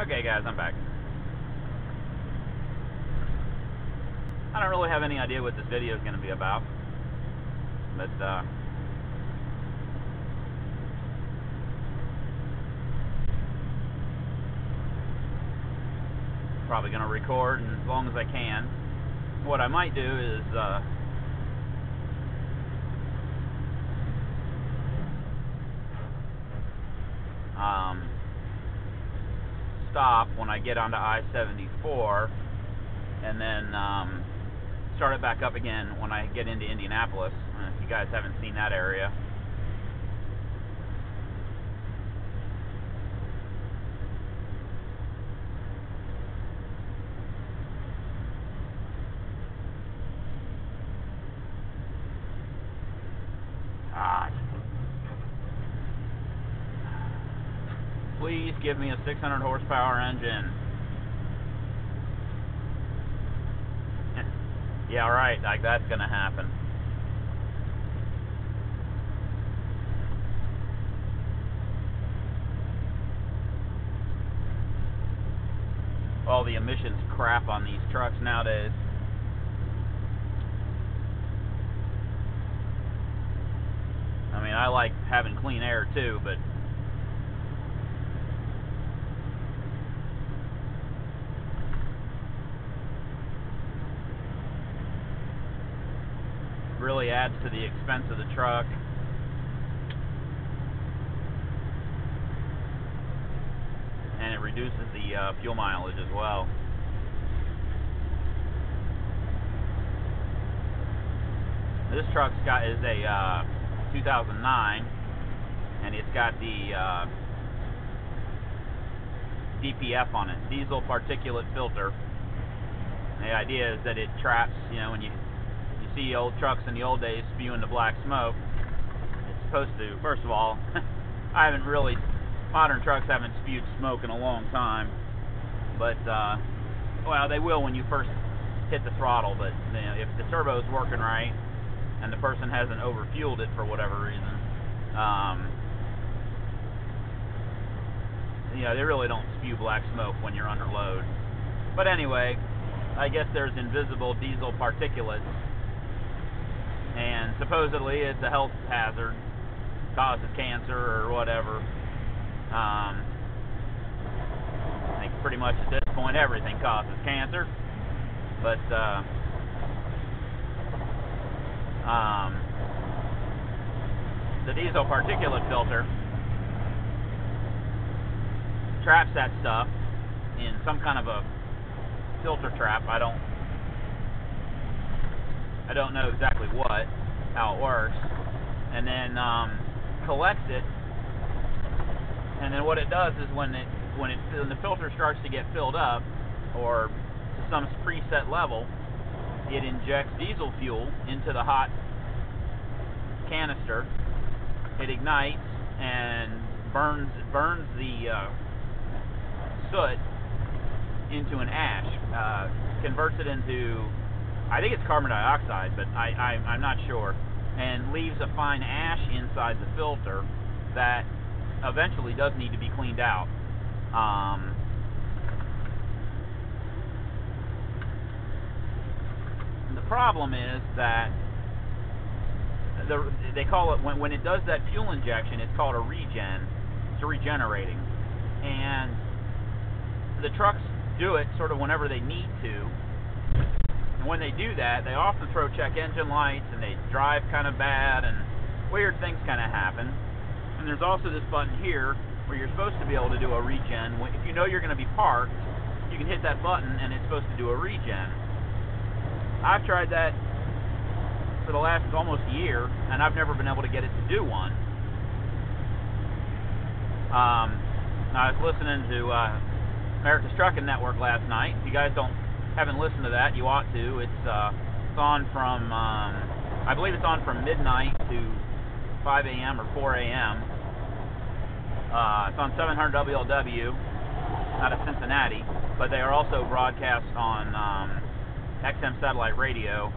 Okay, guys, I'm back. I don't really have any idea what this video is going to be about, but uh, probably going to record as long as I can. What I might do is uh, um, stop when I get onto I-74 and then um, start it back up again when I get into Indianapolis. Uh, if you guys haven't seen that area. Give me a 600 horsepower engine. yeah, right, like that's going to happen. All the emissions crap on these trucks nowadays. I mean, I like having clean air too, but adds to the expense of the truck. And it reduces the uh, fuel mileage as well. This truck's got is a uh, 2009, and it's got the uh, DPF on it, diesel particulate filter. The idea is that it traps, you know, when you see old trucks in the old days spewing the black smoke. It's supposed to, first of all, I haven't really, modern trucks haven't spewed smoke in a long time. But, uh, well, they will when you first hit the throttle, but you know, if the turbo's working right and the person hasn't overfueled it for whatever reason, um, you know, they really don't spew black smoke when you're under load. But anyway, I guess there's invisible diesel particulates and supposedly it's a health hazard, causes cancer or whatever. Um, I think pretty much at this point everything causes cancer, but uh, um, the diesel particulate filter traps that stuff in some kind of a filter trap. I don't I don't know exactly what, how it works, and then um, collects it. And then what it does is when it when it when the filter starts to get filled up, or to some preset level, it injects diesel fuel into the hot canister. It ignites and burns burns the uh, soot into an ash, uh, converts it into I think it's carbon dioxide, but I, I, I'm not sure, and leaves a fine ash inside the filter that eventually does need to be cleaned out. Um, the problem is that the, they call it when, when it does that fuel injection, it's called a regen. It's regenerating, and the trucks do it sort of whenever they need to when they do that, they often throw check engine lights and they drive kind of bad and weird things kind of happen. And there's also this button here where you're supposed to be able to do a regen. If you know you're going to be parked, you can hit that button and it's supposed to do a regen. I've tried that for the last almost year and I've never been able to get it to do one. Um, I was listening to uh, America's Trucking Network last night. If you guys don't haven't listened to that, you ought to. It's uh, it's on from um, I believe it's on from midnight to 5 a.m. or 4 a.m. Uh, it's on 700 WLW out of Cincinnati, but they are also broadcast on um, XM satellite radio.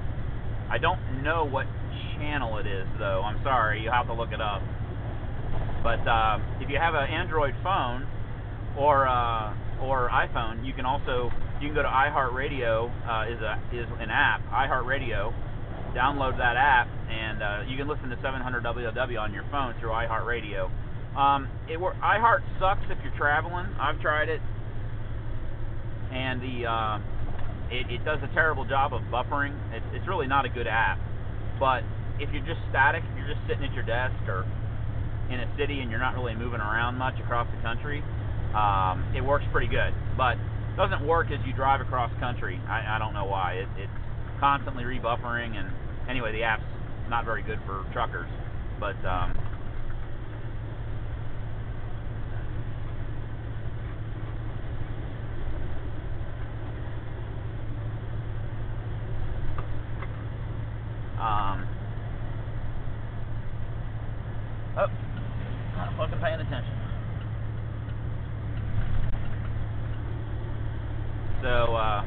I don't know what channel it is though. I'm sorry, you have to look it up. But uh, if you have an Android phone or uh, or iPhone, you can also you can go to iHeartRadio uh, is a is an app iHeartRadio. Download that app and uh, you can listen to 700 WLW on your phone through iHeartRadio. Um, it iHeart sucks if you're traveling. I've tried it, and the uh, it, it does a terrible job of buffering. It's, it's really not a good app. But if you're just static, if you're just sitting at your desk or in a city and you're not really moving around much across the country, um, it works pretty good. But doesn't work as you drive across country. I, I don't know why. It, it's constantly rebuffering, and anyway, the app's not very good for truckers. But um, oh, not fucking paying attention. So, uh,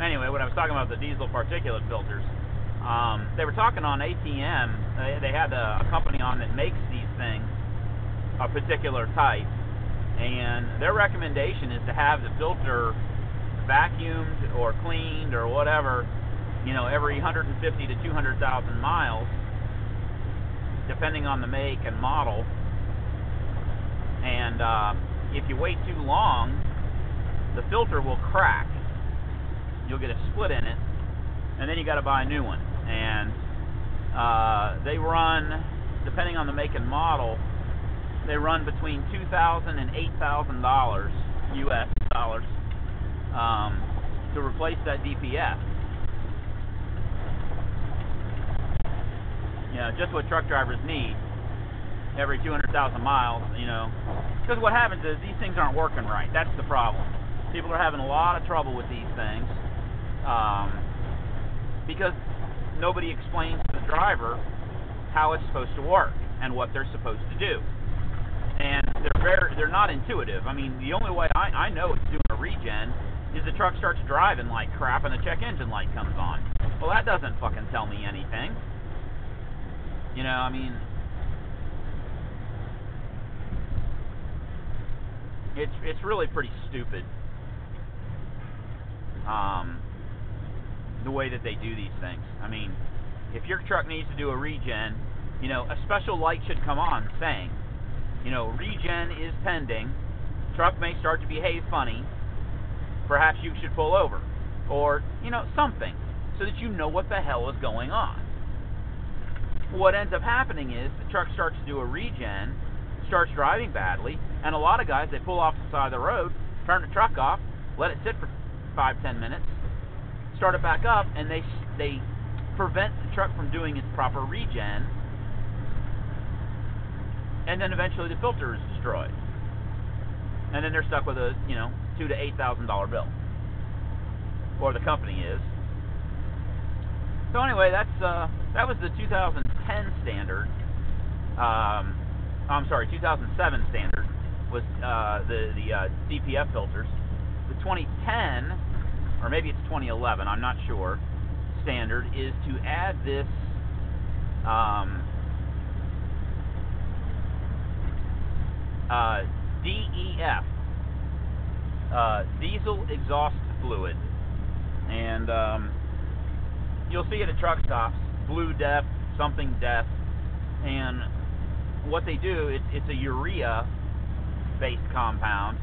anyway, when I talking about the diesel particulate filters, um, they were talking on ATN. They, they had a, a company on that makes these things, a particular type, and their recommendation is to have the filter vacuumed or cleaned or whatever, you know, every 150 to 200,000 miles, depending on the make and model and uh, if you wait too long, the filter will crack. You'll get a split in it, and then you got to buy a new one. And uh, they run, depending on the make and model, they run between two thousand and eight thousand dollars U.S. dollars um, to replace that DPF. You know, just what truck drivers need every 200,000 miles, you know. Because what happens is these things aren't working right. That's the problem. People are having a lot of trouble with these things um, because nobody explains to the driver how it's supposed to work and what they're supposed to do. And they're very, they're not intuitive. I mean, the only way I, I know it's doing a regen is the truck starts driving like crap and the check engine light comes on. Well, that doesn't fucking tell me anything. You know, I mean, it's it's really pretty stupid. Um, the way that they do these things. I mean, if your truck needs to do a regen, you know, a special light should come on saying, you know, regen is pending. Truck may start to behave funny. Perhaps you should pull over, or you know, something, so that you know what the hell is going on. What ends up happening is the truck starts to do a regen, starts driving badly, and a lot of guys they pull off the side of the road, turn the truck off, let it sit for five ten minutes, start it back up, and they they prevent the truck from doing its proper regen, and then eventually the filter is destroyed, and then they're stuck with a you know two to eight thousand dollar bill, or the company is. So anyway, that's uh, that was the 2010 standard. Um, I'm sorry, 2007 standard was uh, the the uh, DPF filters. The 2010, or maybe it's 2011, I'm not sure. Standard is to add this um, uh, DEF, uh, diesel exhaust fluid, and um, you'll see it at truck stops, blue DEF, something DEF, and what they do, it, it's a urea-based compound,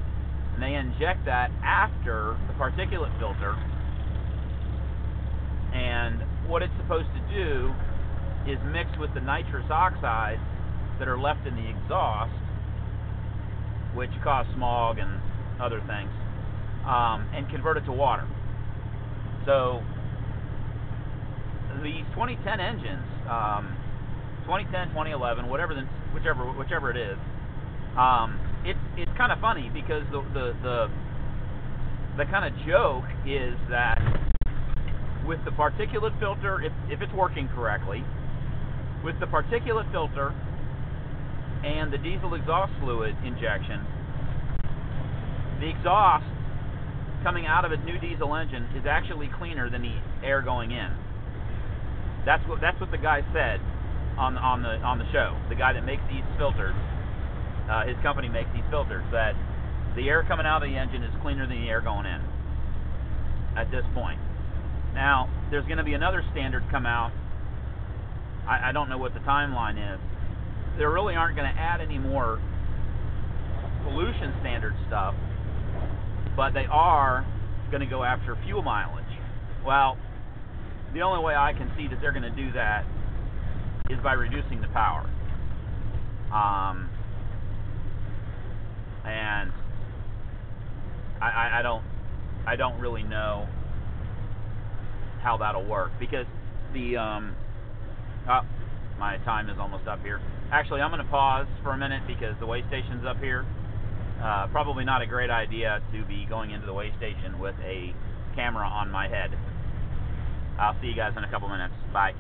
and they inject that after the particulate filter. And what it's supposed to do is mix with the nitrous oxides that are left in the exhaust, which cause smog and other things, um, and convert it to water. So these 2010 engines, um, 2010, 2011, whatever the whichever whichever it is. Um, it's it's kind of funny because the the the, the kind of joke is that with the particulate filter, if if it's working correctly, with the particulate filter and the diesel exhaust fluid injection, the exhaust coming out of a new diesel engine is actually cleaner than the air going in. That's what that's what the guy said on on the on the show. The guy that makes these filters uh, his company makes these filters that the air coming out of the engine is cleaner than the air going in at this point. Now, there's going to be another standard come out. I, I don't know what the timeline is. There really aren't going to add any more pollution standard stuff, but they are going to go after fuel mileage. Well, the only way I can see that they're going to do that is by reducing the power. Um, and I, I, I don't I don't really know how that'll work because the um oh, my time is almost up here. Actually, I'm going to pause for a minute because the weigh station's up here. Uh, probably not a great idea to be going into the weigh station with a camera on my head. I'll see you guys in a couple minutes. Bye.